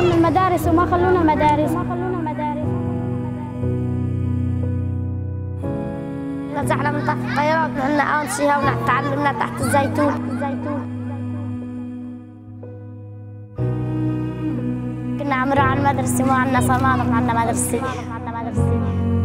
من المدارس وما خلونا مدارس. ما خلونا مدارس نزعنا من تحت الطيارات نحن أول شيء تعلمنا تحت الزيتون. الزيتون كنا عمرو على المدرسة ما عندنا صمام ما عندنا مدرسة ما عندنا مدرسة